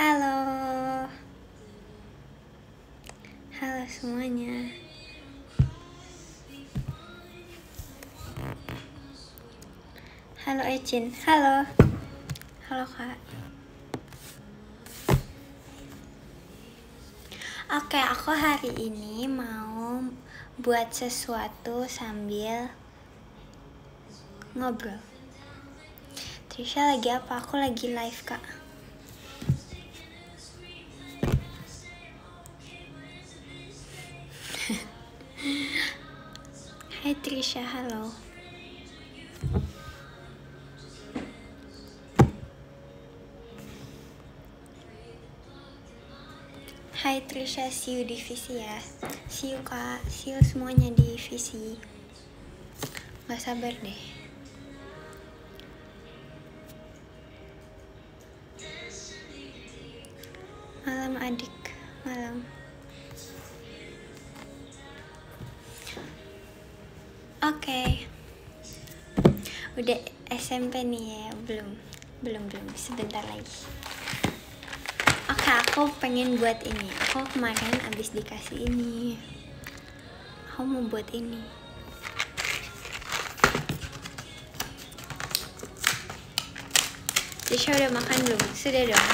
Halo. Halo semuanya. Halo Ecin. Halo. Halo Kak. Oke, aku hari ini mau buat sesuatu sambil ngobrol. Trisha lagi apa? Aku lagi live, Kak. Trisha, halo. Hai Trisha, see you di visi ya. See you kak, see you semuanya di visi. Gak sabar deh. SMP nih ya, belum. Belum, belum. Sebentar lagi. Oke, aku pengen buat ini. Aku kemarin abis dikasih ini. Aku mau buat ini. Tisha udah makan belum? Sudah dong.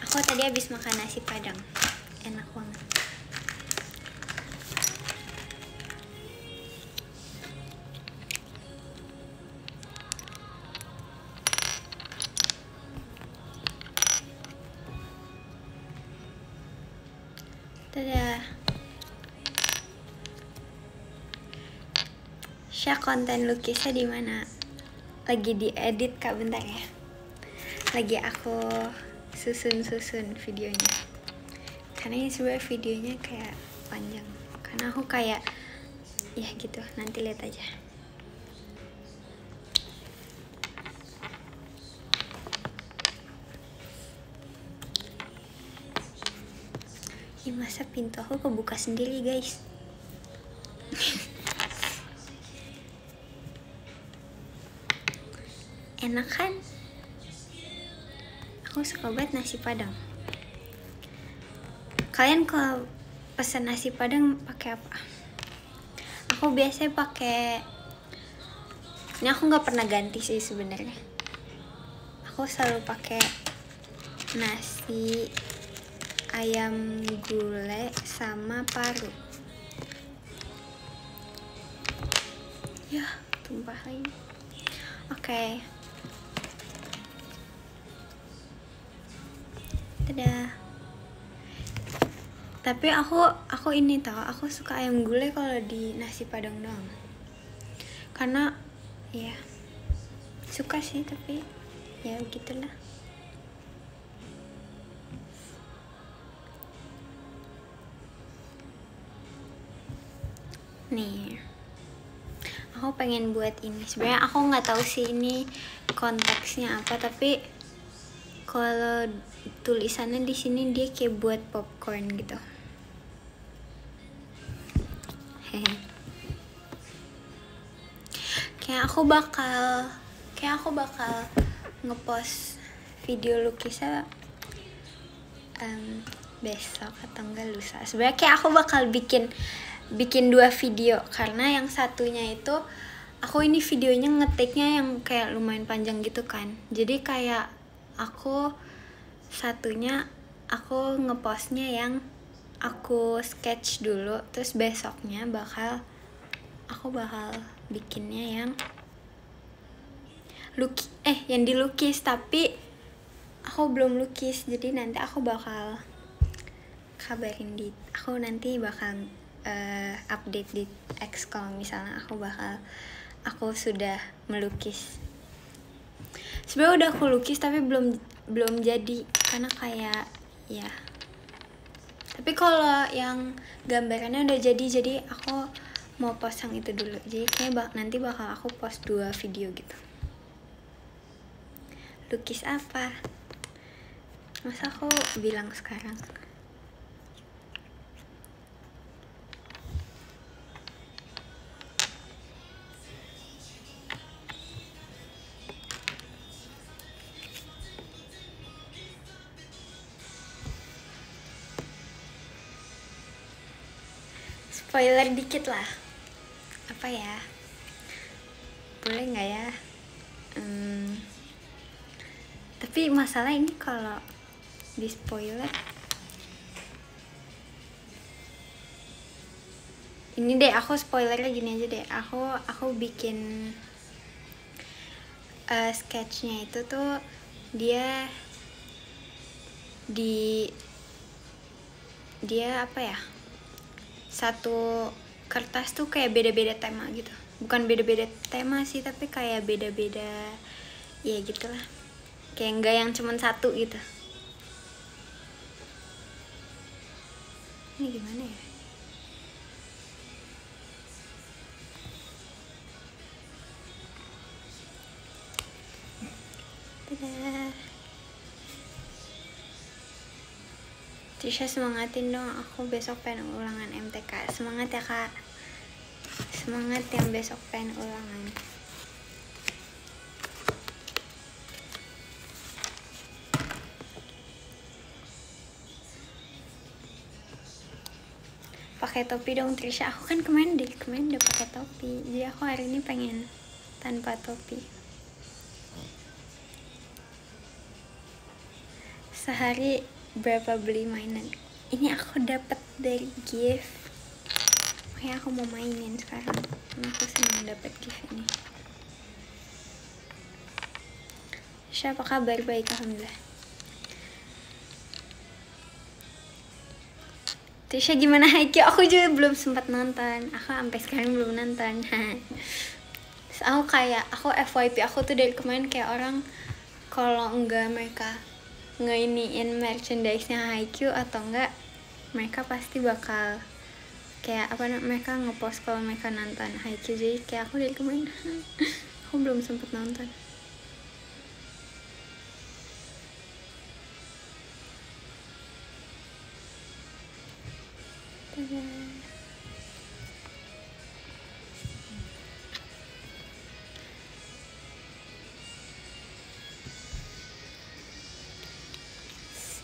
Aku tadi habis makan nasi padang. Dadah. Share konten lukisnya di mana? Lagi diedit kak bentar ya. Lagi aku susun-susun videonya. Karena ini sebenarnya videonya kayak panjang. Karena aku kayak ya gitu. Nanti lihat aja. Ih, masa pintu aku kebuka sendiri guys Enak kan? Aku suka banget nasi padang Kalian kalau pesan nasi padang pakai apa? Aku biasanya pakai Ini aku nggak pernah ganti sih sebenarnya Aku selalu pakai nasi ayam gulai sama paru. Ya tumpah lagi. Oke. Dadah. Tapi aku aku ini tau aku suka ayam gulai kalau di nasi padang doang. Karena ya suka sih tapi ya gitulah nih. Aku pengen buat ini. Sebenarnya aku nggak tahu sih ini konteksnya apa tapi kalau tulisannya di sini dia kayak buat popcorn gitu. Hehe. Kayak aku bakal kayak aku bakal ngepost video lukisnya um, besok atau enggak lusa. Sebenarnya kayak aku bakal bikin bikin dua video. Karena yang satunya itu aku ini videonya ngetiknya yang kayak lumayan panjang gitu kan. Jadi kayak aku satunya aku ngepostnya yang aku sketch dulu terus besoknya bakal aku bakal bikinnya yang luki eh yang dilukis. Tapi aku belum lukis jadi nanti aku bakal kabarin di aku nanti bakal uh, update di X kalau misalnya aku bakal aku sudah melukis. Sebenarnya udah aku lukis tapi belum belum jadi. Karena kayak ya. Tapi kalau yang gambarannya udah jadi jadi aku mau post yang itu dulu. Jadi kayak bak nanti bakal aku post dua video gitu. Lukis apa? Masa aku bilang sekarang spoiler dikit lah. Apa ya? Boleh nggak ya? Hmm, tapi masalah ini kalau di spoiler ini deh aku spoilernya gini aja deh. Aku aku bikin uh, sketchnya itu tuh dia di dia apa ya satu kertas tuh kayak beda-beda tema gitu. Bukan beda-beda tema sih tapi kayak beda-beda ya gitulah. Kayak enggak yang cuman satu gitu. Ini gimana ya Tisha semangatin dong. Aku besok pengen ulangan MTK semangat ya kak. Semangat yang besok pengen ulangan. Pakai topi dong Trisha. Aku kan kemarin deh kemarin udah pakai topi. Jadi aku hari ini pengen tanpa topi. Sehari berapa beli mainan ini aku dapat dari gift makanya aku mau mainin sekarang karena aku senang dapat gift ini siapa kabar baik alhamdulillah Tisha gimana Haikyu? Aku juga belum sempat nonton. Aku sampai sekarang belum nonton. Terus aku kayak aku FYP aku tuh dari kemarin kayak orang kalau enggak mereka ngeiniin merchandise-nya Haikyu atau enggak mereka pasti bakal kayak apa mereka ngepost kalau mereka nonton Haikyu jadi kayak aku dari kemarin aku belum sempet nonton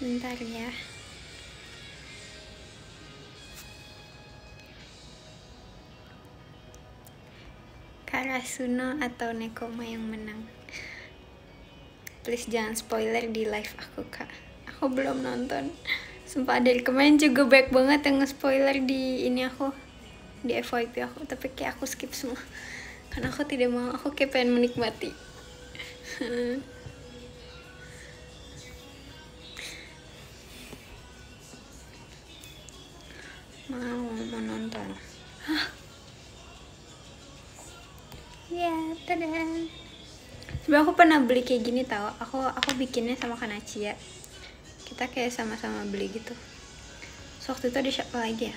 Sebentar ya. Karasuno atau Nekoma yang menang? Please jangan spoiler di live aku kak. Aku belum nonton. Sumpah dari kemarin juga baik banget yang nge-spoiler di ini aku di FYP aku tapi kayak aku skip semua karena aku tidak mau aku kayak pengen menikmati mau mau nonton. Hah? ya tada. Sebenarnya aku pernah beli kayak gini tau. Aku aku bikinnya sama Kanacia kita kayak sama-sama beli gitu. So, waktu itu ada siapa lagi ya?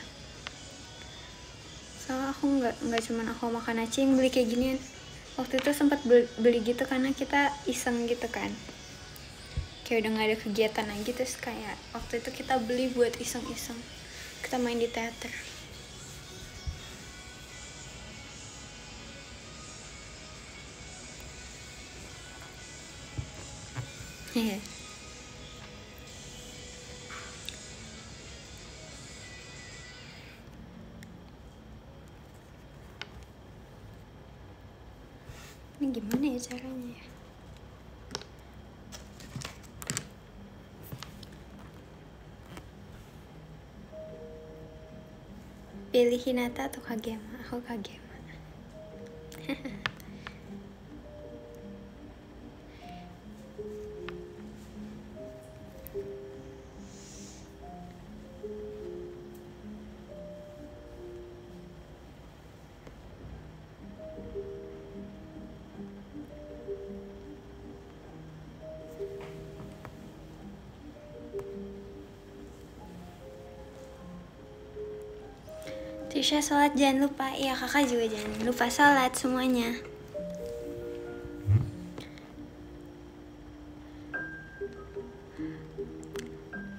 Soalnya aku nggak nggak cuman aku makan aci yang beli kayak ginian waktu itu sempat beli, beli gitu karena kita iseng gitu kan. Kayak udah nggak ada kegiatan lagi terus kayak waktu itu kita beli buat iseng-iseng kita main di teater Hehe. Ini gimana ya caranya ya? Pilih Hinata atau Kagema? Aku Kagema. Tisha sholat jangan lupa. Iya kakak juga jangan lupa sholat semuanya.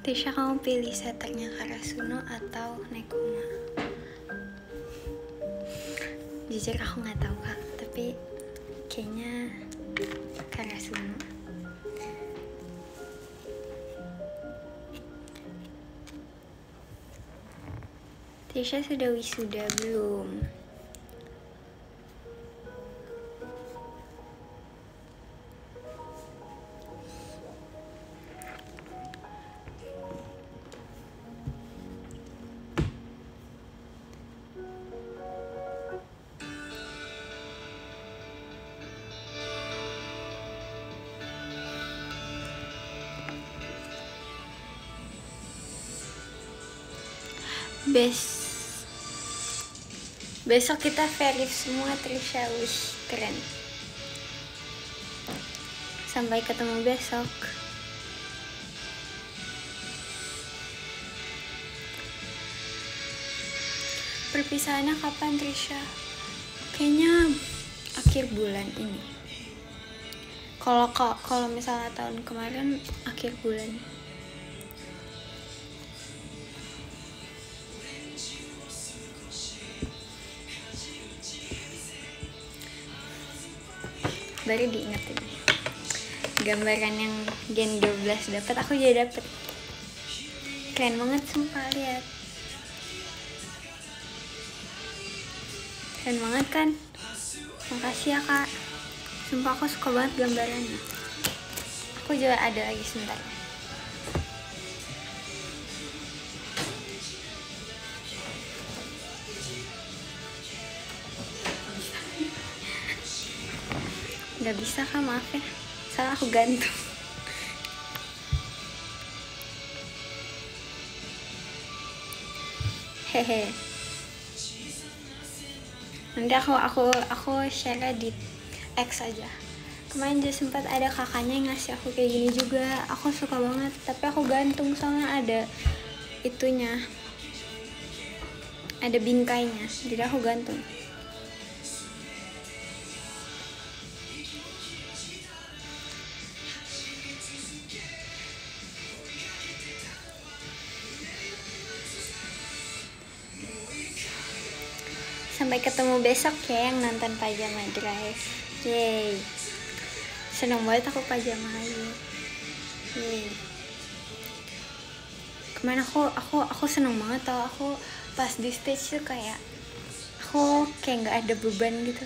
Tisha kamu pilih setternya Karasuno atau Nekoma Jujur aku nggak tahu kak. Tapi kayaknya Karasuno Tisha sudah wisuda belum? Besok kita verif semua Trisha Wish keren. Sampai ketemu besok. Perpisahannya kapan Trisha? Kayaknya akhir bulan ini. Kalau kalau misalnya tahun kemarin akhir bulan. Baru diingetin. Gambaran yang gen 12 dapat aku juga dapet. Keren banget sumpah lihat. Keren banget kan? Makasih ya kak. Sumpah aku suka banget gambarannya. Aku juga ada lagi sebentar nggak bisa kak maaf ya. Salah aku gantung. Hehe. Nanti aku aku aku share di X aja. Kemarin juga sempat ada kakaknya yang ngasih aku kayak gini juga. Aku suka banget tapi aku gantung soalnya ada itunya. Ada bingkainya jadi aku gantung Sampai ketemu besok ya yang nonton Pajama Drive. Yeay. Seneng banget aku pajama lagi. Yeay. Ke mana aku aku aku seneng banget tau aku pas di stage tuh kayak aku kayak nggak ada beban gitu.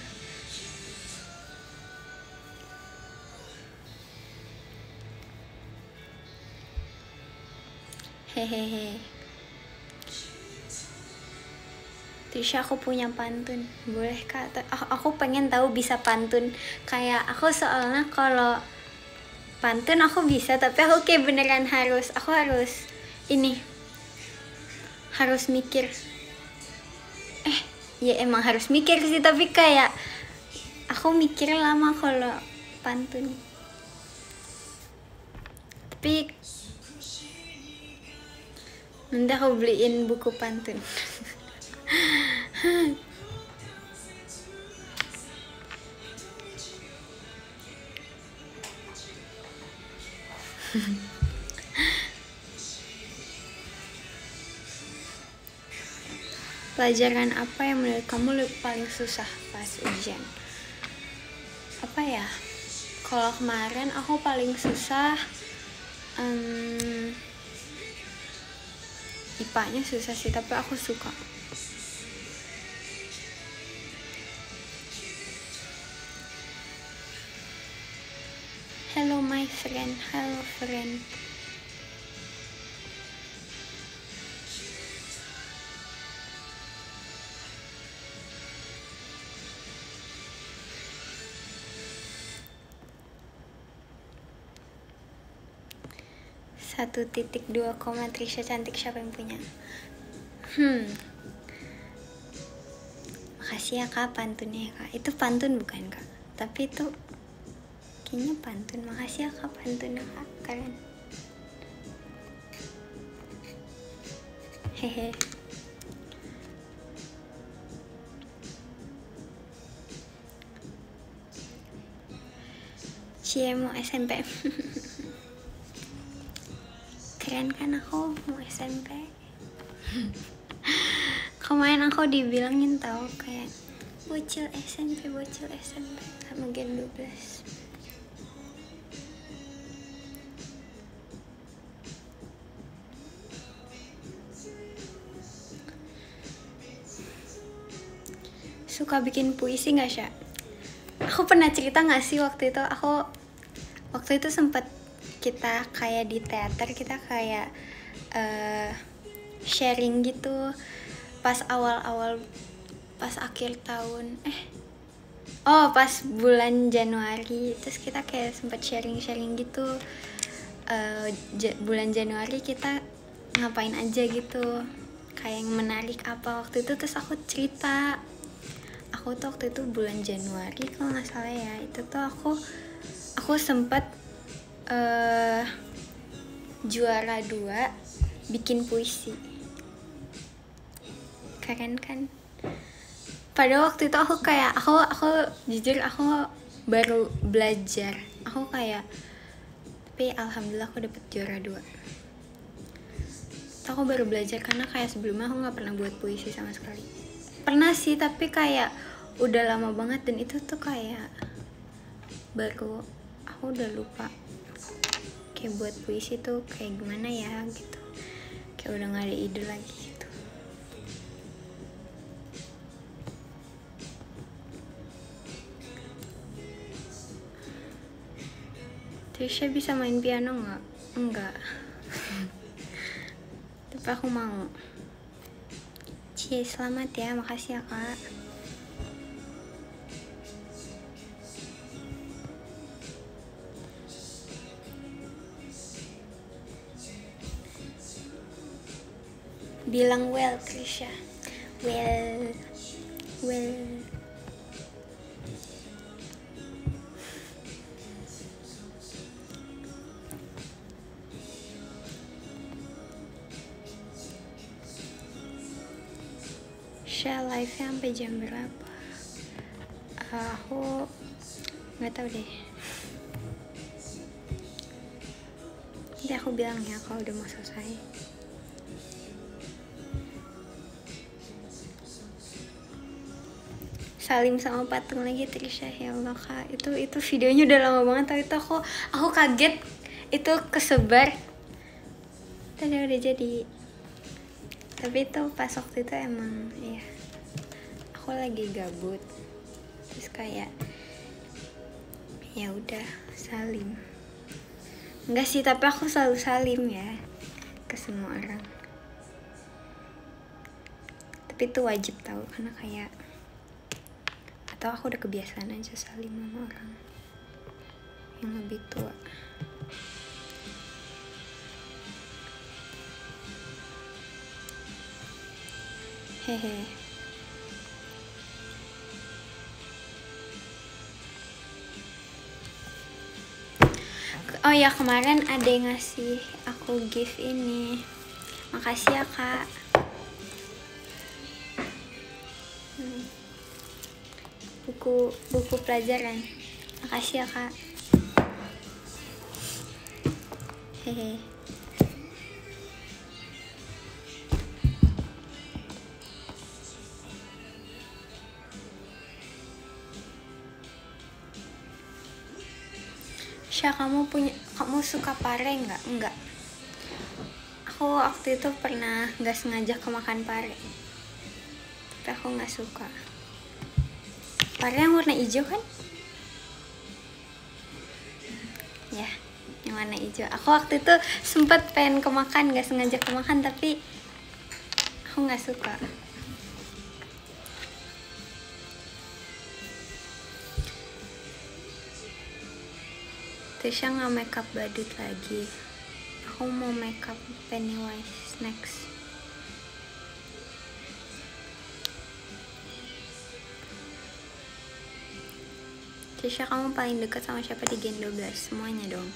Hehehe. Tisha aku punya pantun. Boleh kak? Aku pengen tahu bisa pantun. Kayak aku soalnya kalau pantun aku bisa tapi aku kayak beneran harus aku harus ini harus mikir. Eh ya emang harus mikir sih tapi kayak aku mikir lama kalau pantun. Tapi nanti aku beliin buku pantun Pelajaran apa yang menurut kamu paling susah pas ujian? Apa ya? Kalau kemarin aku paling susah um, IPA-nya susah sih, tapi aku suka. My friend, hello friend. Satu titik dua koma Trisha cantik siapa yang punya? Hmm. Makasih ya kak pantunnya ya kak. Itu pantun bukan kak? Tapi itu kayaknya pantun. Makasih ya kak pantunnya kak. Keren. Hehe. Cie mau SMP Keren kan aku mau SMP Kemarin aku dibilangin tau kayak Bocil SMP, bocil SMP Sama gen 12 suka bikin puisi nggak sih aku pernah cerita nggak sih waktu itu? Aku waktu itu sempet kita kayak di teater kita kayak uh, sharing gitu. Pas awal-awal pas akhir tahun eh oh pas bulan Januari terus kita kayak sempet sharing-sharing gitu. Uh, ja bulan Januari kita ngapain aja gitu kayak yang menarik apa waktu itu terus aku cerita aku tuh waktu itu bulan Januari kalau nggak salah ya. Itu tuh aku aku sempet uh, juara dua bikin puisi. Keren kan? Pada waktu itu aku kayak aku aku jujur aku baru belajar. Aku kayak tapi alhamdulillah aku dapet juara dua. Aku baru belajar karena kayak sebelumnya aku nggak pernah buat puisi sama sekali pernah sih tapi kayak udah lama banget dan itu tuh kayak baru aku udah lupa. Kayak buat puisi tuh kayak gimana ya gitu. Kayak udah gak ada ide lagi gitu. Trisha bisa main piano nggak? Enggak tapi aku mau Cie, selamat ya, makasih ya kak. Bilang well, Krisha. Well Well Share live sampai jam berapa? Aku nggak tahu deh. Nanti aku bilang ya kalau udah mau selesai. Salim sama patung lagi Trisha ya Allah kak itu itu videonya udah lama banget tapi itu aku aku kaget itu kesebar tadi udah jadi tapi itu pas waktu itu emang ya aku lagi gabut. Terus kayak ya udah salim. Enggak sih tapi aku selalu salim ya ke semua orang. Tapi itu wajib tahu karena kayak atau aku udah kebiasaan aja salim sama orang yang lebih tua. Hehe Oh ya kemarin ada yang ngasih aku gift ini. Makasih ya kak. Hmm. Buku buku pelajaran. Makasih ya kak. Hehe Syah kamu punya kamu suka pare nggak? Nggak. Aku waktu itu pernah nggak sengaja kemakan pare. Tapi aku nggak suka. Pare yang warna hijau kan? Ya yang warna hijau. Aku waktu itu sempet pengen kemakan nggak sengaja kemakan tapi aku nggak suka Tisha nggak makeup badut lagi? Aku mau makeup Pennywise next. Tisha kamu paling dekat sama siapa di Gen 12 semuanya dong.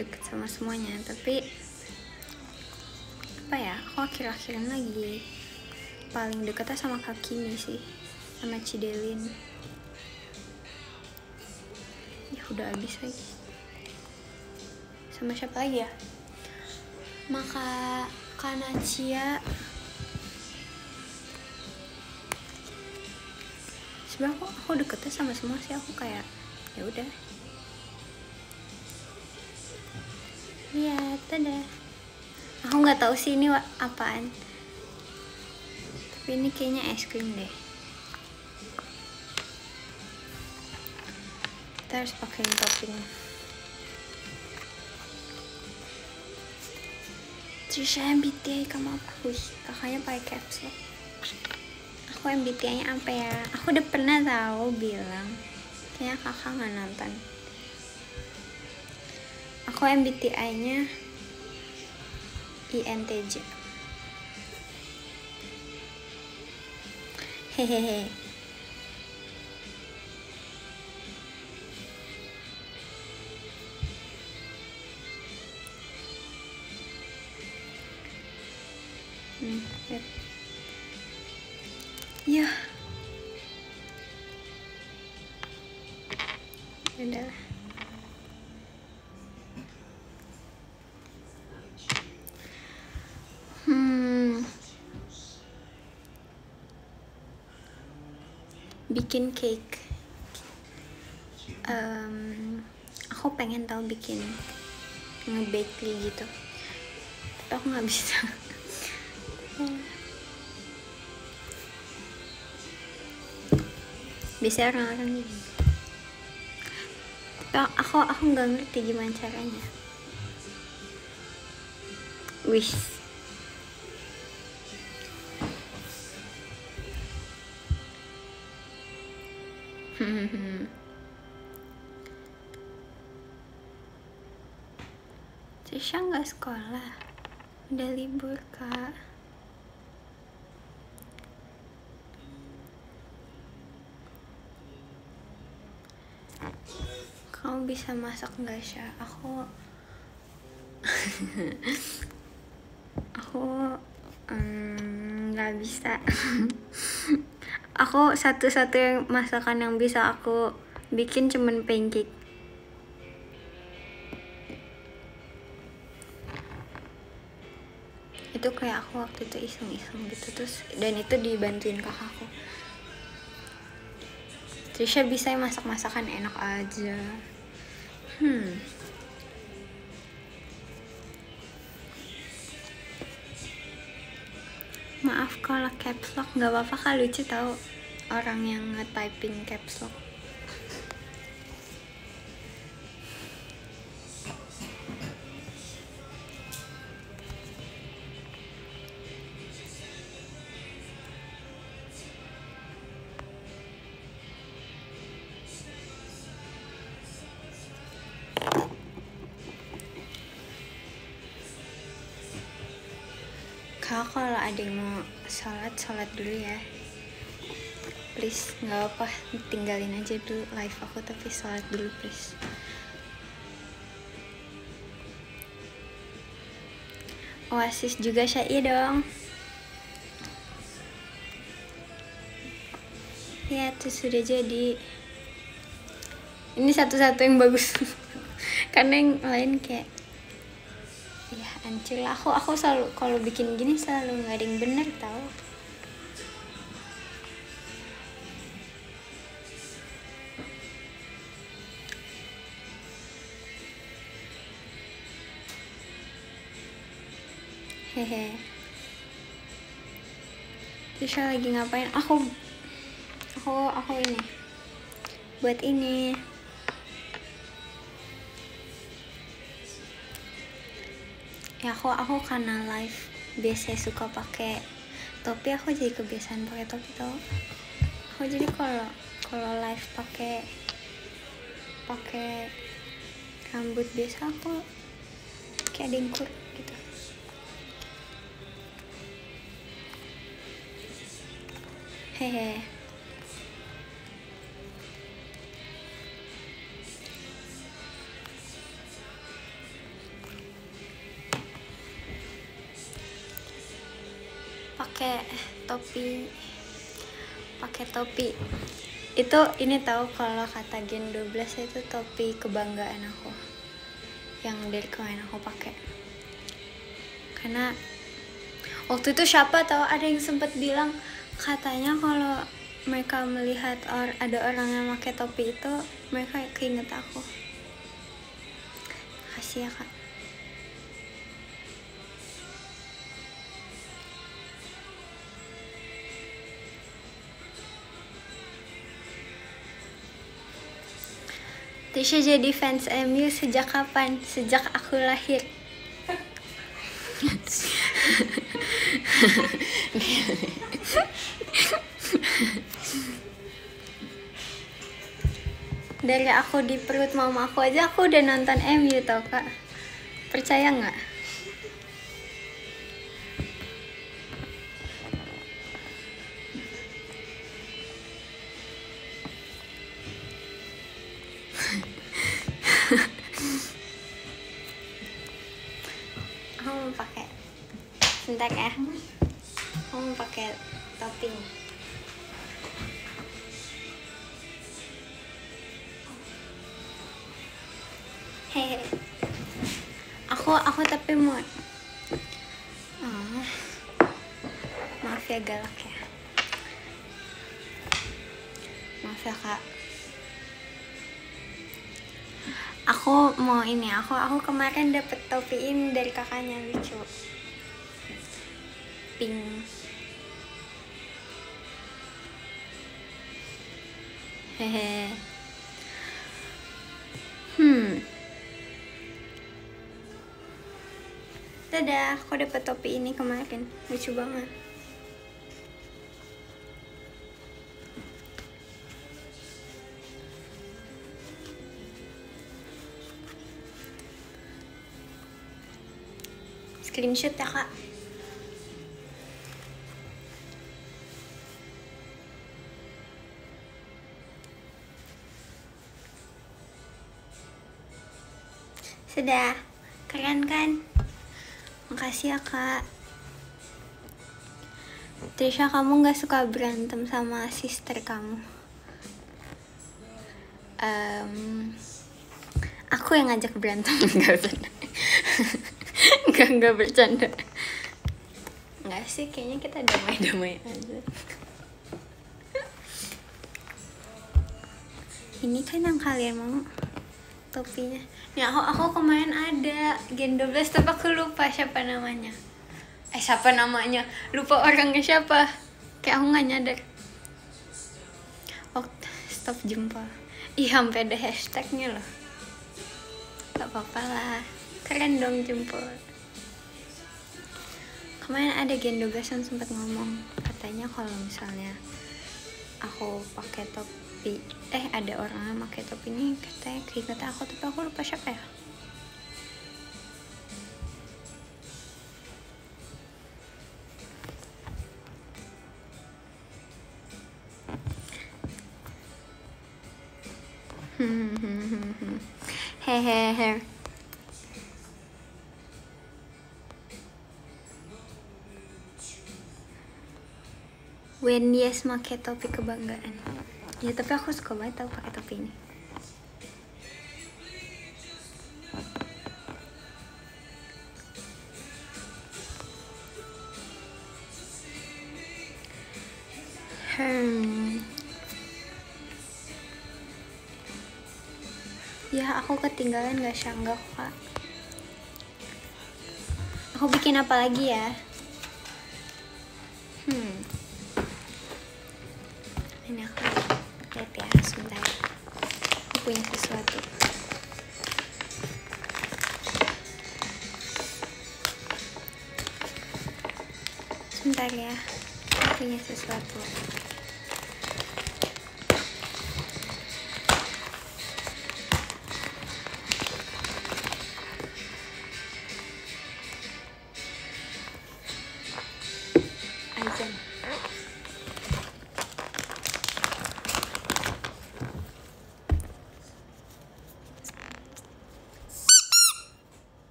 Deket sama semuanya tapi apa ya? Aku akhir-akhiran lagi paling dekatnya sama Kak Kimi sih sama Cidelin udah habis lagi. Sama siapa lagi ya? Maka Kanachia sebenarnya aku, aku deketnya sama semua sih aku kayak ya udah. Lihat ada aku nggak tahu sih ini apaan. Tapi ini kayaknya es krim deh kita harus pakai topping. Trisha MBTI kamu apa? Wih, kakaknya pakai caps aku MBTI nya apa ya? aku udah pernah tahu bilang. Kayaknya kakak nggak nonton. Aku MBTI nya INTJ hehehe Bikin cake. Em, aku pengen tahu bikin nge-bakery gitu. Tapi aku nggak bisa. Biasanya orang-orang gini. Tapi aku aku nggak ngerti gimana caranya. Wish. Sekolah, udah libur kak. Kamu bisa masak nggak sih? Aku aku mm, nggak bisa. aku satu-satu yang masakan yang bisa aku bikin cuman pancake. Iseng-iseng gitu terus dan itu dibantuin kakakku. Trisha bisa masak masakan enak aja. Hmm. Maaf kalau caps lock nggak apa-apa kak lucu tahu orang yang nge-typing caps lock. Sholat dulu ya. Please nggak apa tinggalin aja dulu live aku tapi sholat dulu please. Oasis juga Syai dong. Ya itu sudah jadi. Ini satu-satu yang bagus. Karena yang lain kayak Ya ancur lah. Aku, aku selalu kalau bikin gini selalu nggak ada yang bener tau Tisha lagi ngapain? Aku Aku aku ini. Buat ini. Ya aku aku karena live biasa suka pakai topi aku jadi kebiasaan pakai topi tau. Aku jadi kalau kalau live pakai pakai rambut biasa aku kayak dengkur hehe. Pakai topi. Pakai topi. Itu ini tahu kalau kata Gen 12 itu topi kebanggaan aku. Yang dari kemarin aku pakai. Karena waktu itu siapa tahu ada yang sempat bilang katanya kalau mereka melihat or ada orang yang pakai topi itu mereka keinget aku kasih ya kak Tisha jadi fans MU sejak kapan? Sejak aku lahir. Dari aku di perut mama aku aja aku udah nonton MU tau kak. Percaya nggak? Ini. Aku aku kemarin dapet topi ini dari kakaknya lucu. Pink. Hehe. Hmm. Dadah aku dapet topi ini kemarin. Lucu banget screenshot ya kak. Sudah. Keren kan? Makasih ya kak. Trisha kamu gak suka berantem sama sister kamu? Em, aku yang ngajak berantem nggak nggak bercanda. Nggak sih kayaknya kita damai-damai aja. Ini kan yang kalian mau topinya. Ya aku aku kemarin ada gen 12 tapi aku lupa siapa namanya. Eh siapa namanya? Lupa orangnya siapa. Kayak aku nggak nyadar. Oh stop jempol. Ih sampai ada hashtagnya loh. Gak apa-apa lah. Keren dong jempol kemarin ada gen 12 yang sempat ngomong katanya kalau misalnya aku pakai topi eh ada orang yang pakai topi ini katanya keinget aku tapi aku lupa siapa ya. Hehehe When yes make topi kebanggaan Ya tapi aku suka banget tau pakai topi ini Hmm. Ya aku ketinggalan gak syanggah kak Aku bikin apa lagi ya? Sebentar ya. Aku punya sesuatu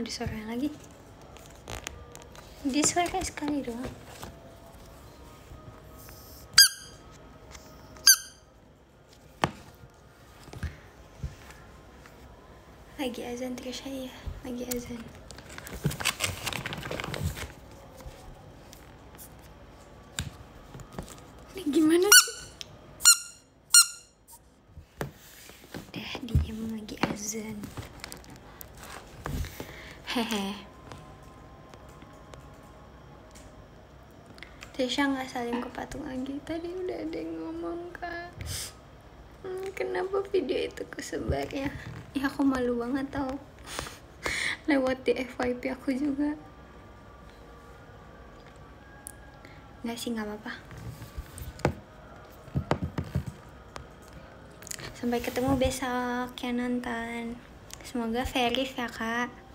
ada suara lagi. Dia suara sekali doang. Lagi azan Trisha ya lagi azan. Ini gimana sih? Dah diem lagi azan. Hehe. Tisha nggak saling ke patung lagi. Tadi udah ada yang ngomong kak. Hmm, kenapa video itu kesebar ya? Ya aku malu banget tau. Lewat di FYP aku juga. Nggak sih nggak apa-apa. Sampai ketemu besok ya nonton. Semoga verif ya kak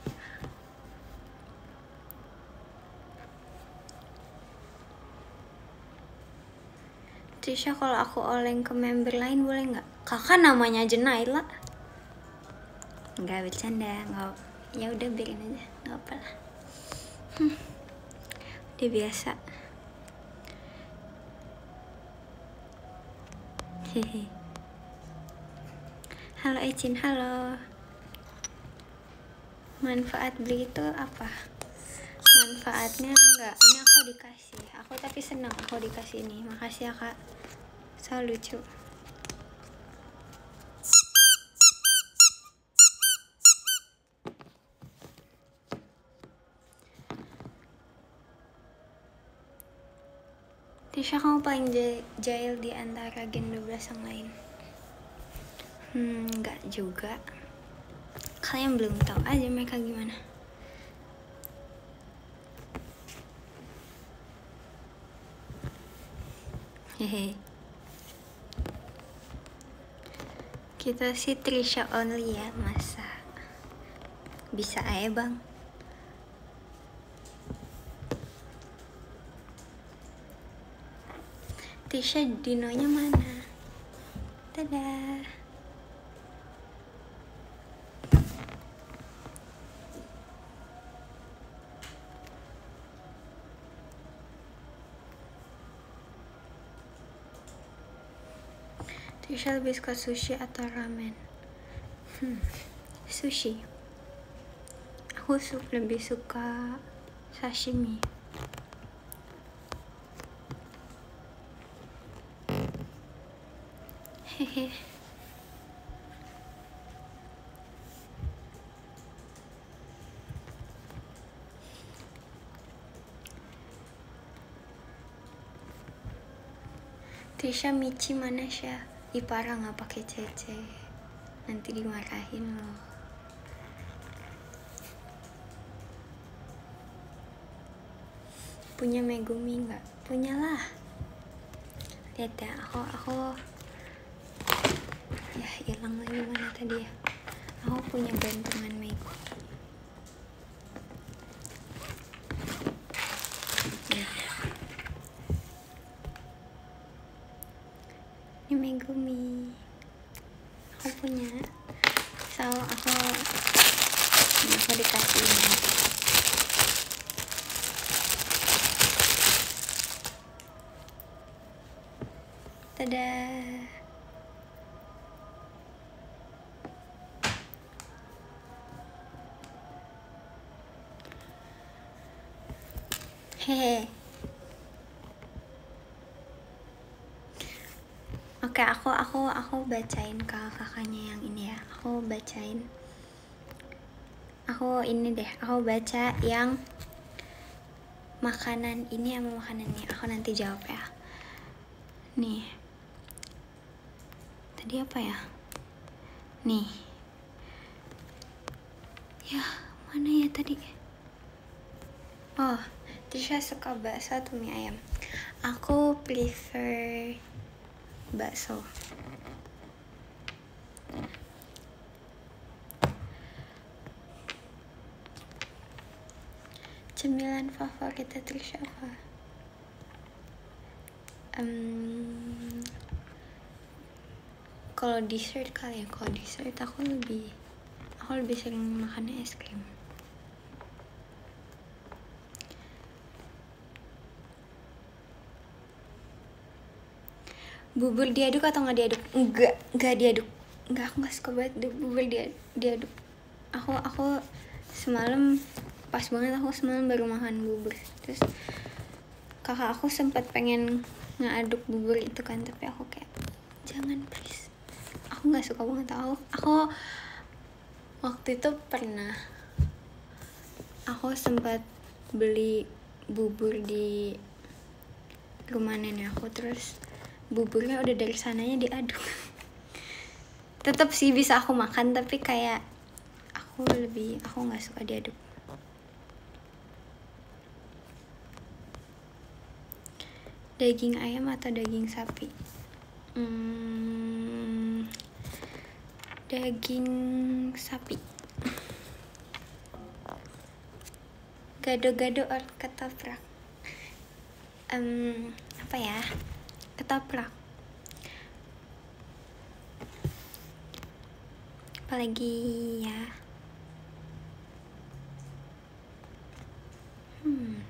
Trisha kalau aku oleng ke member lain boleh nggak? Kakak namanya aja Naila. Nggak bercanda, nggak. Ya udah biarin aja, nggak apa lah. Hmm. Dia biasa. Hehe. Halo Ecin, halo. Manfaat beli itu apa? Manfaatnya enggak, ini aku dikasih. Aku tapi senang aku dikasih ini. Makasih ya kak. So lucu. Tisha kamu paling jahil di antara gen 12 yang lain? Hmm, enggak juga. Kalian belum tahu aja mereka gimana. Hehe. Kita sih Trisha only ya, masa bisa aja bang. Tisha dinonya mana? Dadah. Lebih suka sushi atau ramen? Hmm, sushi. Aku su lebih suka sashimi. Hehe. Tisha Michi mana sih? Ipara nggak pakai cece, nanti dimarahin loh. Punya Megumi nggak? Punyalah. Lihat ya, aku aku ya hilang lagi mana tadi ya. Aku punya gantungan Megumi. ini Megumi aku punya so aku aku dikasih ini Dadah Hehe Oke, aku aku bacain ke kakaknya yang ini ya. Aku bacain. Aku ini deh, aku baca yang makanan ini sama makanan ini. Aku nanti jawab ya. Nih. Tadi apa ya? Nih. Ya, mana ya tadi? Oh, Tisha suka bakso atau mie ayam. Aku prefer bakso cemilan favorit Trisha apa? Um, kalau dessert kali ya kalau dessert aku lebih aku lebih sering makan es krim bubur diaduk atau nggak diaduk? Enggak nggak diaduk. Enggak aku nggak suka banget bubur dia diaduk. Aku aku semalam pas banget aku semalam baru makan bubur. Terus kakak aku sempat pengen ngaduk bubur itu kan tapi aku kayak jangan please. Aku nggak suka banget. Aku aku waktu itu pernah aku sempat beli bubur di rumah nenek aku. Terus buburnya udah dari sananya diaduk. Tetap sih bisa aku makan tapi kayak aku lebih aku nggak suka diaduk. Daging ayam atau daging sapi? Hmm, daging sapi. Gado-gado or ketoprak um, apa ya ketoprak apalagi ya? Hmm.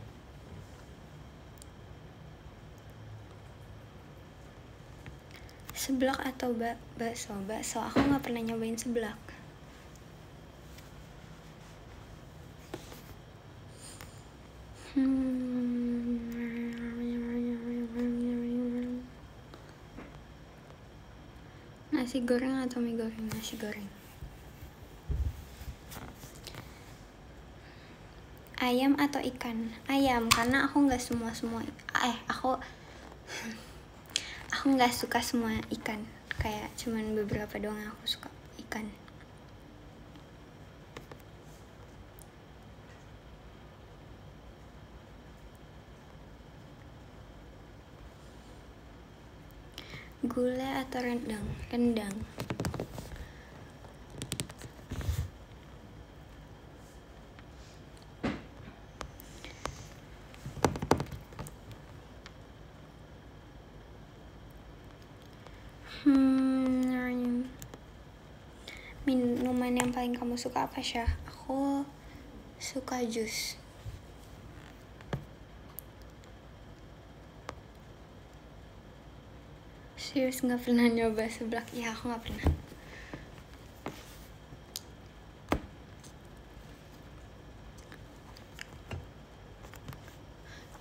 Seblak atau bak bakso? Bakso. Aku nggak pernah nyobain seblak Hmm. Nasi goreng atau mie goreng? Nasi goreng. Ayam atau ikan? Ayam karena aku nggak semua semua eh aku aku nggak suka semua ikan. Kayak cuman beberapa doang yang aku suka ikan gulai atau rendang rendang Hmm, minuman yang paling kamu suka apa Syah? Aku suka jus. Serius nggak pernah nyoba seblak? Ya aku nggak pernah.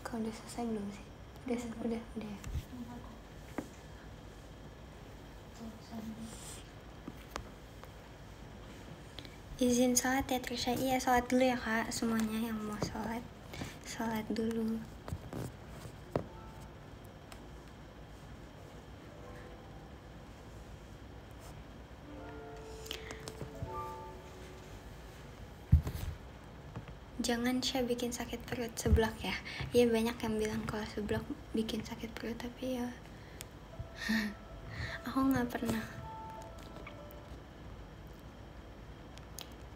Kau udah selesai belum sih? Udah, udah, udah. ya? izin sholat ya Trisha iya sholat dulu ya kak semuanya yang mau sholat sholat dulu jangan sih bikin sakit perut seblak ya. Iya banyak yang bilang kalau seblak bikin sakit perut tapi ya aku nggak pernah.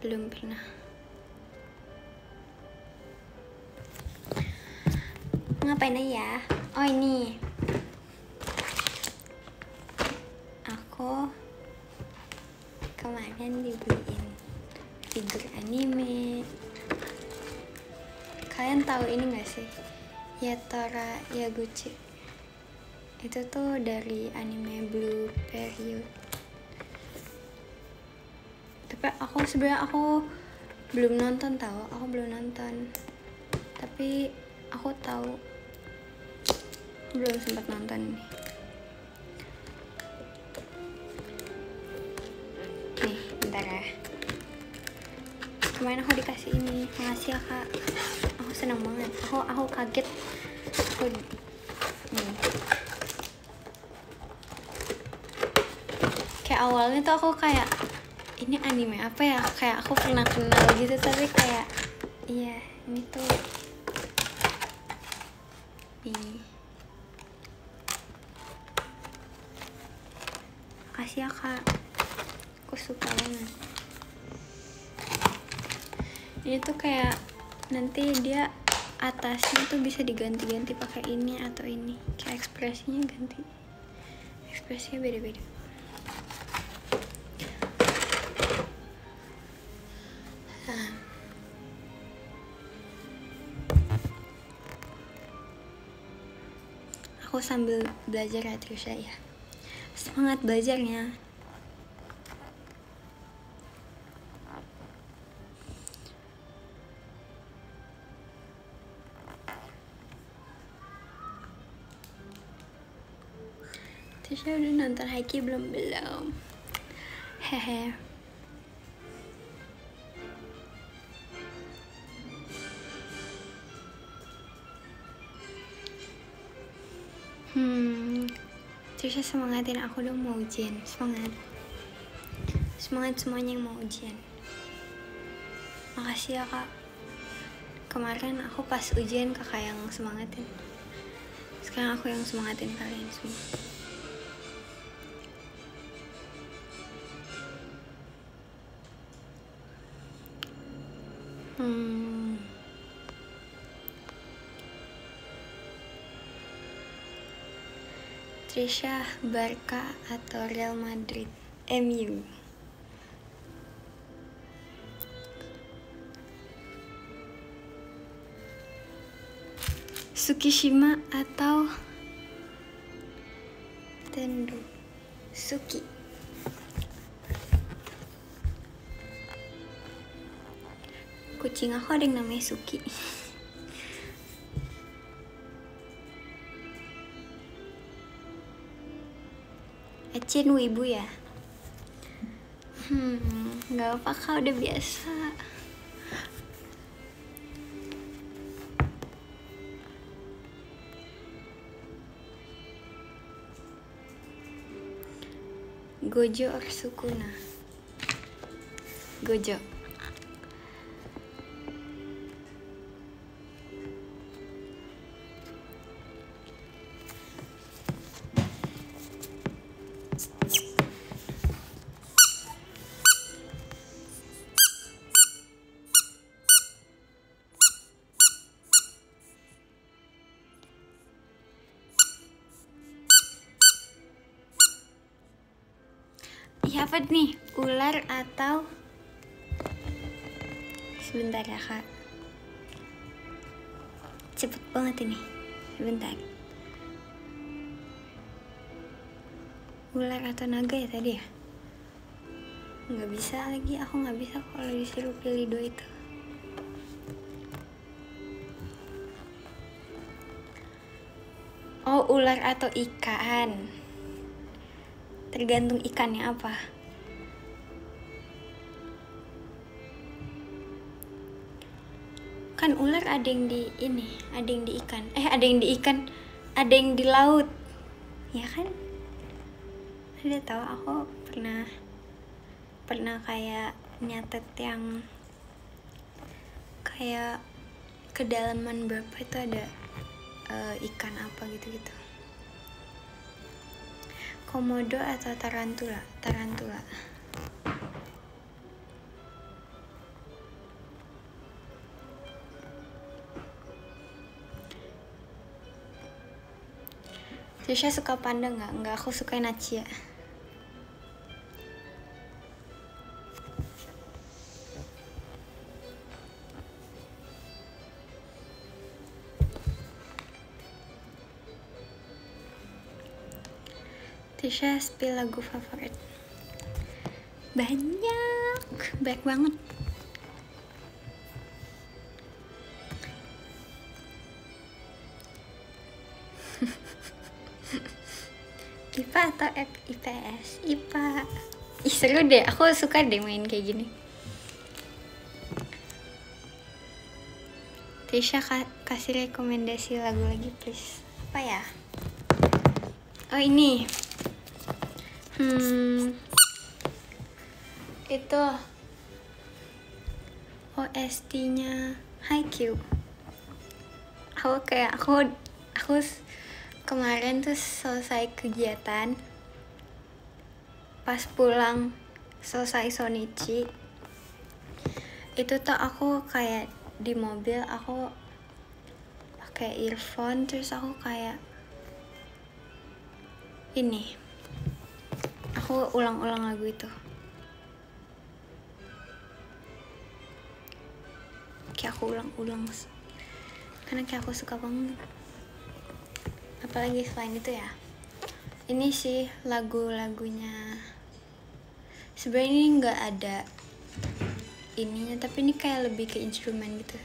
Belum pernah. Ngapain aja? Ya oh ini. Aku kemarin dibeliin figur anime kalian tahu ini gak sih? Yatora Yaguchi. Itu tuh dari anime Blue Period. Tapi aku sebenarnya aku belum nonton tahu aku belum nonton. Tapi aku tahu belum sempat nonton nih. Nih bentar ya. Kemarin aku dikasih ini makasih ya kak aku senang banget. Aku aku kaget. Aku kayak awalnya tuh aku kayak ini anime apa ya? Kayak aku pernah kenal gitu tapi kayak iya ini tuh ini kasih ya kak. Aku suka banget. Ini tuh kayak nanti dia atasnya tuh bisa diganti-ganti pakai ini atau ini. Kayak ekspresinya ganti. Ekspresinya beda-beda. Aku sambil belajar ya Trisha ya. Semangat belajarnya Trisha udah nonton Haiki belum belum hehe Hmm, Trisha semangatin aku dong mau ujian. Semangat. Semangat semuanya yang mau ujian. Makasih ya kak. Kemarin aku pas ujian kakak yang semangatin. Sekarang aku yang semangatin kalian semua. Trisha, Barca atau Real Madrid? MU. Tsukishima atau Tendo? Suki. Kucing aku ada yang namanya Suki. Ecin wibu ya? Hmm, nggak apa kak udah biasa. Gojo or Sukuna? Gojo. Ular atau naga ya tadi ya? Nggak bisa lagi, aku nggak bisa kalau disuruh pilih dua itu. Oh ular atau ikan? Tergantung ikannya apa. Kan ular ada yang di ini ada yang di ikan. Eh ada yang di ikan ada yang di laut. Ya kan ada tahu aku pernah pernah kayak nyatet yang kayak kedalaman berapa itu ada eh, ikan apa gitu gitu komodo atau tarantula? Tarantula Tisha suka panda nggak? Nggak, aku suka Nachia. Tisha spill lagu favorit. Banyak, banyak banget. IPS? IPA. Ih seru deh, aku suka deh main kayak gini. Tisha ka- kasih rekomendasi lagu lagi please. Apa ya? Oh ini. Hmm. Itu OST-nya Haikyuu. Aku kayak aku aku kemarin tuh selesai kegiatan pas pulang selesai Sonichi itu tuh aku kayak di mobil aku pakai earphone terus aku kayak ini aku ulang-ulang lagu itu. Kayak aku ulang-ulang karena kayak aku suka banget. Apalagi selain itu ya ini sih lagu-lagunya sebenarnya ini nggak ada ininya tapi ini kayak lebih ke instrumen gitu.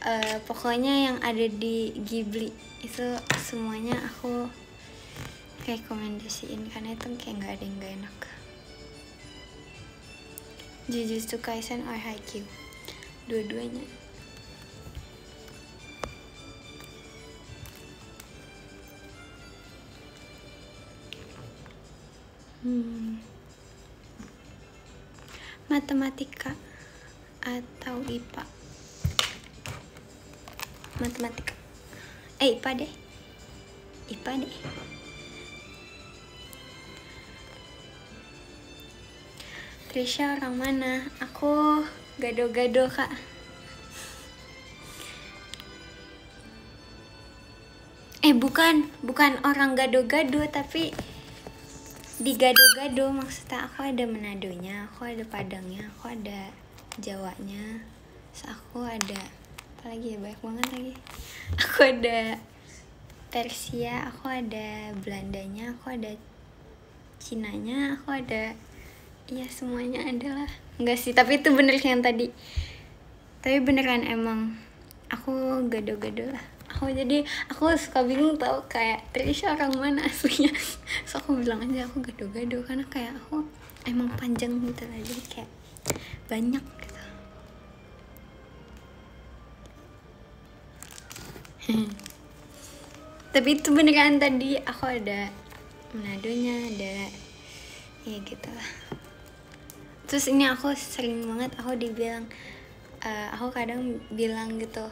Uh, pokoknya yang ada di Ghibli itu semuanya aku rekomendasiin karena itu kayak nggak ada yang gak enak. Jujutsu Kaisen or Haikyuu. Dua-duanya. Hmm. Matematika atau IPA? Matematika. Eh, IPA deh. IPA deh. Trisha orang mana? Aku gado-gado, Kak. Eh, bukan, bukan orang gado-gado, tapi di gado-gado maksudnya aku ada Manadonya, aku ada Padangnya, aku ada Jawanya, terus aku ada apa lagi ya banyak banget lagi. Aku ada Persia, aku ada Belandanya, aku ada Cinanya, aku ada Iya semuanya adalah Enggak sih, tapi itu bener yang tadi. Tapi beneran emang Aku gado-gado lah Aku jadi, aku suka bingung tau Kayak Trisha orang mana aslinya. So aku bilang aja aku gado-gado Karena kayak aku emang panjang gitu lah Jadi kayak banyak gitu. Tapi itu beneran tadi Aku ada Manadonya, ada Ya gitu lah. Terus ini aku sering banget aku dibilang uh, aku kadang bilang gitu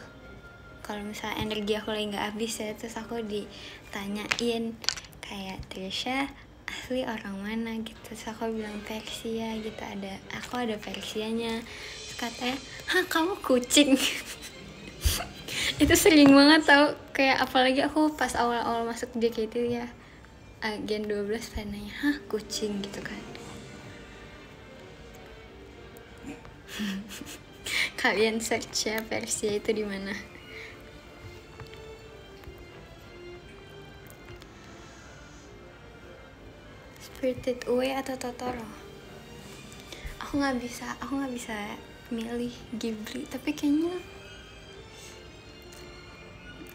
kalau misalnya energi aku lagi nggak habis ya terus aku ditanyain kayak Trisha asli orang mana? Gitu. Terus aku bilang Persia gitu. Ada aku ada Persianya. Terus katanya hah kamu kucing? Itu sering banget tau. Kayak apalagi aku pas awal-awal masuk JKT ya uh, Gen 12 nanya hah kucing gitu kan. Kalian search ya versi itu di mana Spirited Away atau Totoro? Aku nggak bisa aku nggak bisa milih Ghibli tapi kayaknya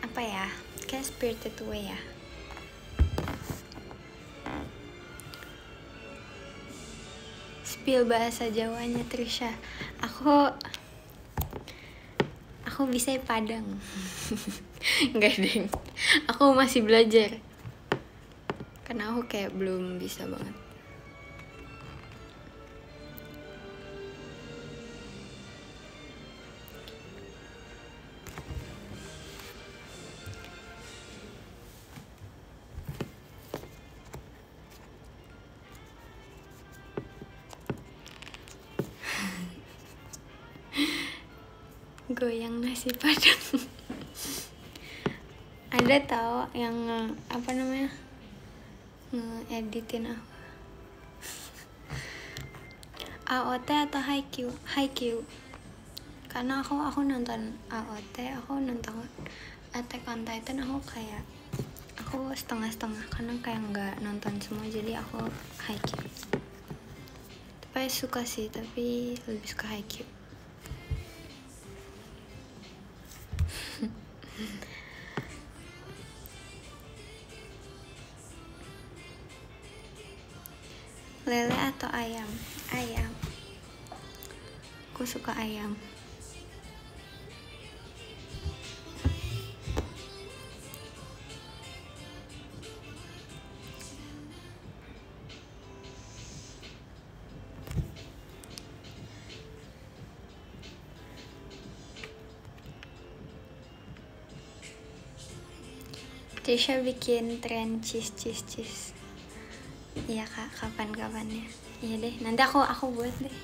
apa ya? Kayak Spirited Away ya. Spill bahasa Jawanya Trisha. Aku aku bisa Padang. Enggak deh. Aku masih belajar karena aku kayak belum bisa banget ngeditin aku. AOT atau Haikyuu? Haikyuu. Karena aku aku nonton AOT aku nonton Attack on Titan aku kayak aku setengah-setengah karena kayak nggak nonton semua jadi aku Haikyuu. Tapi suka sih tapi lebih suka Haikyuu lele atau ayam? Ayam. Aku suka ayam. Tisha bikin tren cheese cheese cheese Iya kak, kapan-kapan ya Iya deh, nanti aku aku buat deh.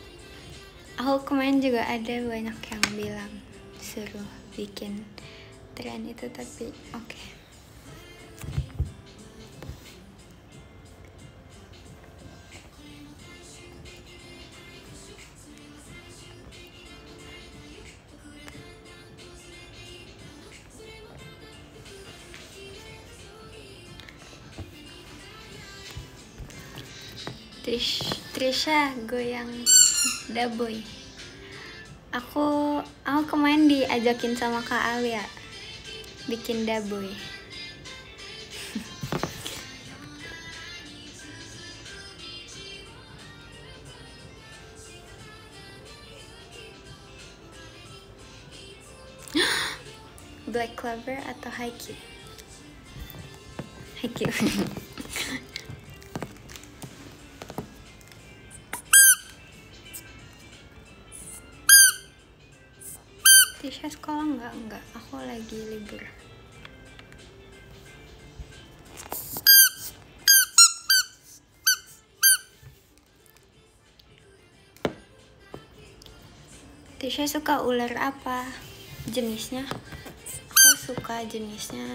Aku kemarin juga ada banyak yang bilang Suruh bikin tren itu tapi oke. okay. Trisha goyang daboy. Aku aku kemarin diajakin sama Kak Alia bikin daboy. Black Clover atau Haikyuu Haikyuu Tisha sekolah nggak? Nggak. Aku lagi libur. Tisha suka ular apa jenisnya? Aku suka jenisnya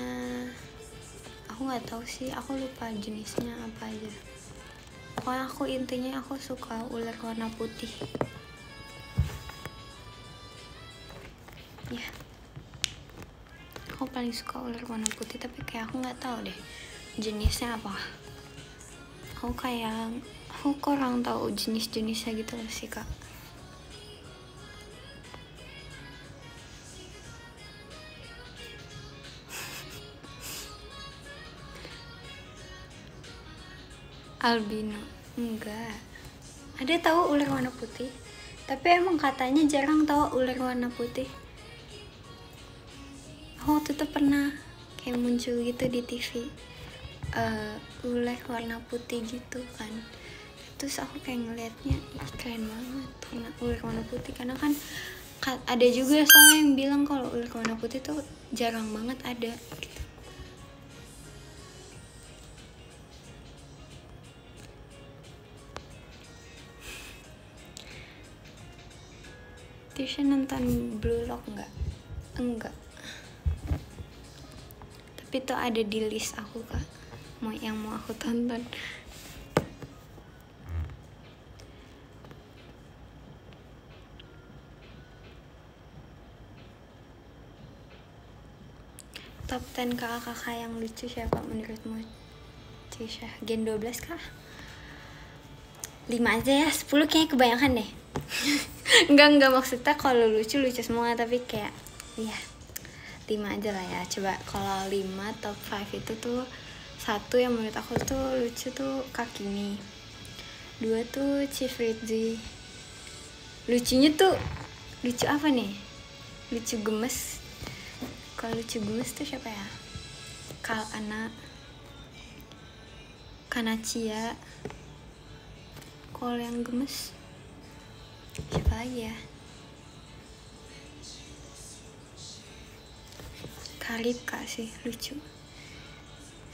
aku nggak tahu sih. Aku lupa jenisnya apa aja. Pokoknya aku intinya aku suka ular warna putih ya aku paling suka ular warna putih tapi kayak aku nggak tahu deh jenisnya apa. Aku kayak aku kurang tahu jenis-jenisnya gitu loh sih kak. Albino enggak. Ada tahu ular warna putih? Tapi emang katanya jarang tahu ular warna putih itu pernah kayak muncul gitu di TV uh, ular warna putih gitu kan terus aku kayak ngelihatnya ih keren banget warna ular warna putih karena kan ada juga soalnya yang bilang kalau ular warna putih tuh jarang banget ada gitu. Tisha nonton Blue Lock nggak? Enggak tapi itu ada di list aku kak. Mau yang mau aku tonton. Top 10 kakak-kakak yang lucu siapa menurutmu? Cisha gen 12 kah? 5 aja ya. 10 kayaknya kebanyakan deh. Enggak enggak maksudnya kalau lucu lucu semua. Tapi kayak iya. yeah. 5 aja lah ya. Coba kalau 5 top 5 itu tuh satu yang menurut aku tuh lucu tuh Kakini. Dua tuh chief Cifritzi lucunya tuh lucu apa nih? Lucu gemes. Kalau lucu gemes tuh siapa ya? Kal Ana Kanacia kalau yang gemes siapa lagi ya? Karib kak sih. Lucu.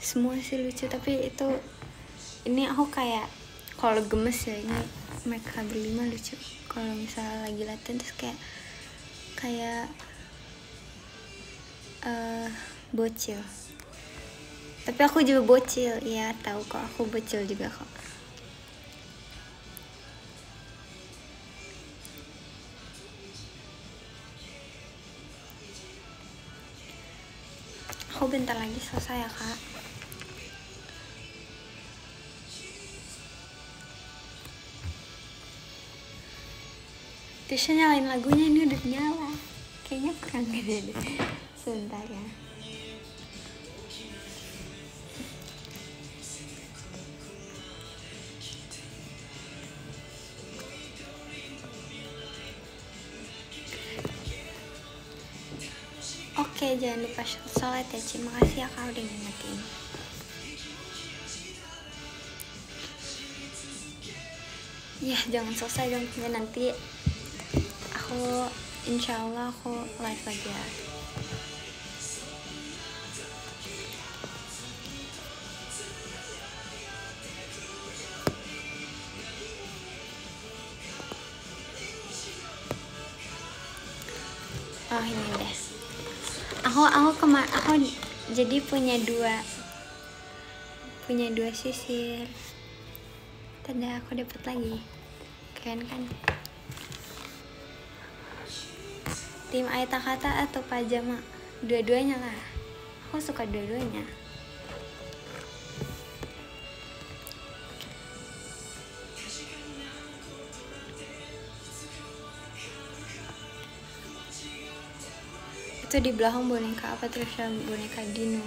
Semua sih lucu tapi itu ini aku kayak kalau gemes ya ini mereka berlima lucu. Kalau misalnya lagi latihan terus kayak kayak uh, bocil. Tapi aku juga bocil. Ya tahu kok. Aku bocil juga kok lagi selesai ya kak. Tisha nyalain lagunya ini udah nyala. Kayaknya kurang gede deh. Sebentar ya jangan lupa sholat ya, Ci. Makasih ya kak udah ngingetin. Ya, jangan selesai dong. Ya, nanti aku, insya Allah aku live lagi ya. Aku kemar aku jadi punya dua punya dua sisir. Tanda aku dapat lagi. Keren kan? Tim Aita kata atau pajama? Dua-duanya lah. Aku suka dua-duanya itu di belakang boneka apa terus ya boneka Dino.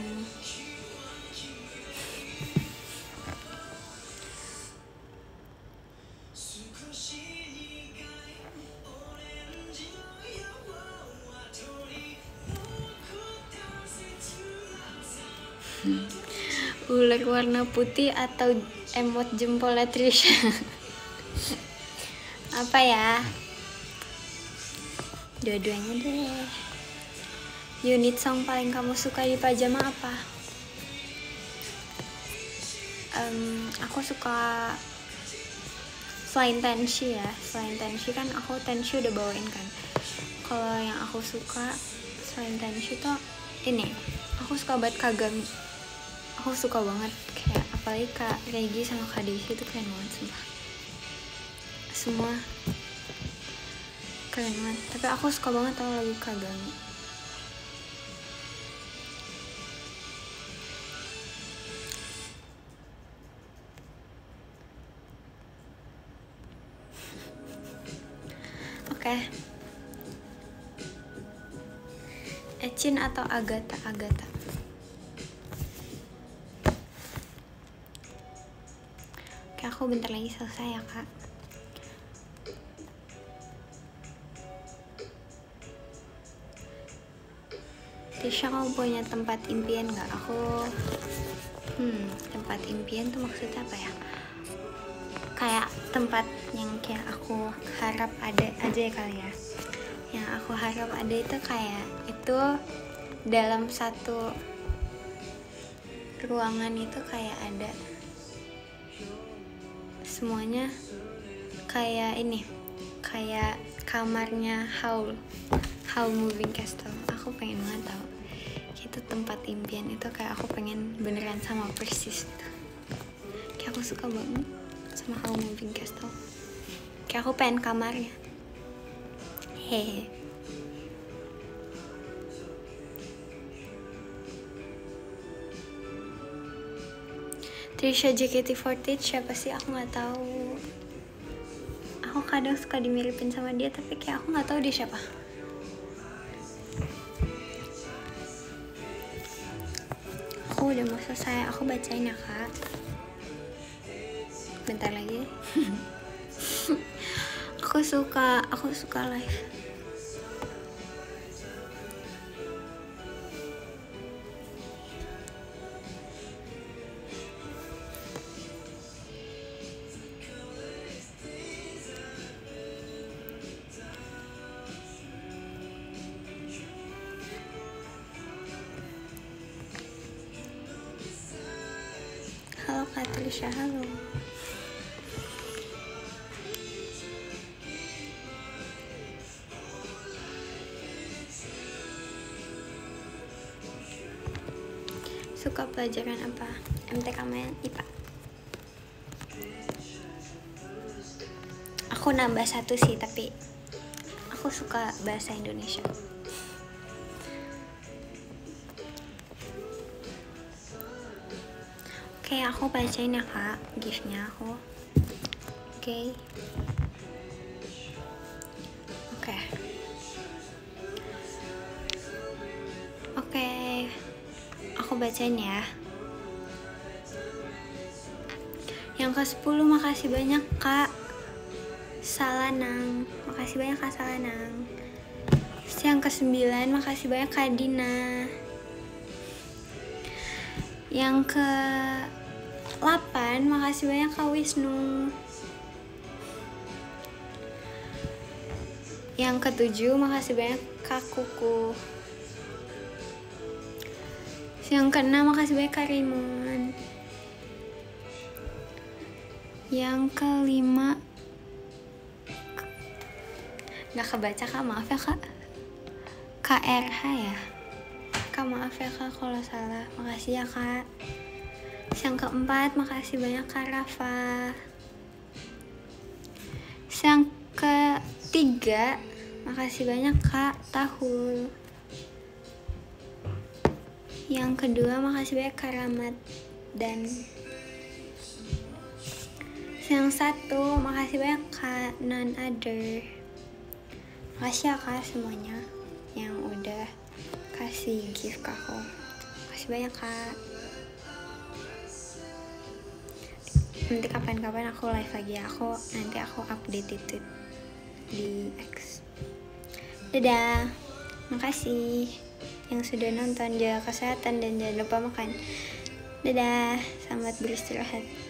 Ular warna putih atau emot jempol Trisha? Apa ya? Dua-duanya deh unit song paling kamu suka di pajama apa? Um, aku suka selain tensi ya. Selain tensi kan aku tensi udah bawain kan. Kalau yang aku suka selain tensi tuh ini. Aku suka banget kagami. Aku suka banget. Kayak apalagi kak Regi sama kak Desi itu keren banget sumpah. Semua keren banget. Tapi aku suka banget tau lagu kagami Okay. Ecin atau Agatha? Agatha. Oke, aku bentar lagi selesai ya, Kak. Tisha kamu punya tempat impian nggak? Aku hmm tempat impian tuh maksudnya apa ya? Kayak tempat yang kayak aku harap ada aja ya kali ya. Yang aku harap ada itu kayak itu dalam satu ruangan itu kayak ada semuanya kayak ini kayak kamarnya Howl Howl Moving Castle aku pengen banget tau itu tempat impian itu kayak aku pengen beneran sama persis gitu. kayak aku suka banget sama Howl Moving Castle. Kayak aku pengen kamarnya. Hehe. Trisha JKT48 siapa sih? Aku nggak tahu. Aku kadang suka dimiripin sama dia tapi kayak aku nggak tahu dia siapa. Aku udah mau selesai. Aku bacain ya kak bentar lagi aku suka aku suka live pelajaran apa? MTK main IPA. Aku nambah satu sih, tapi aku suka bahasa Indonesia. Oke, aku bacain ya kak giftnya aku. Oke. Oke. Oke. Aku bacain ya. Yang ke-10 makasih banyak kak. Salanang. Makasih banyak kak Salanang. Terus yang ke-9 makasih banyak kak Dina yang ke 8 makasih banyak Kak Wisnu yang ketujuh makasih banyak Kak Kuku yang keenam makasih banyak Kak Rimon yang kelima. Nggak kebaca kak. Maaf ya kak. KRH ya? Kak maaf ya kak kalau salah. Makasih ya kak. Yang keempat makasih banyak kak Rafa. Yang ketiga makasih banyak kak Tahul. Yang kedua makasih banyak kak Ramat dan yang satu. Makasih banyak kak non other makasih ya kak semuanya yang udah kasih gift ke aku. Makasih banyak kak. Nanti kapan-kapan aku live lagi ya. Aku nanti aku update itu di X. Dadah. Makasih yang sudah nonton. Jaga kesehatan dan jangan lupa makan. Dadah. Selamat beristirahat